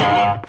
Yeah.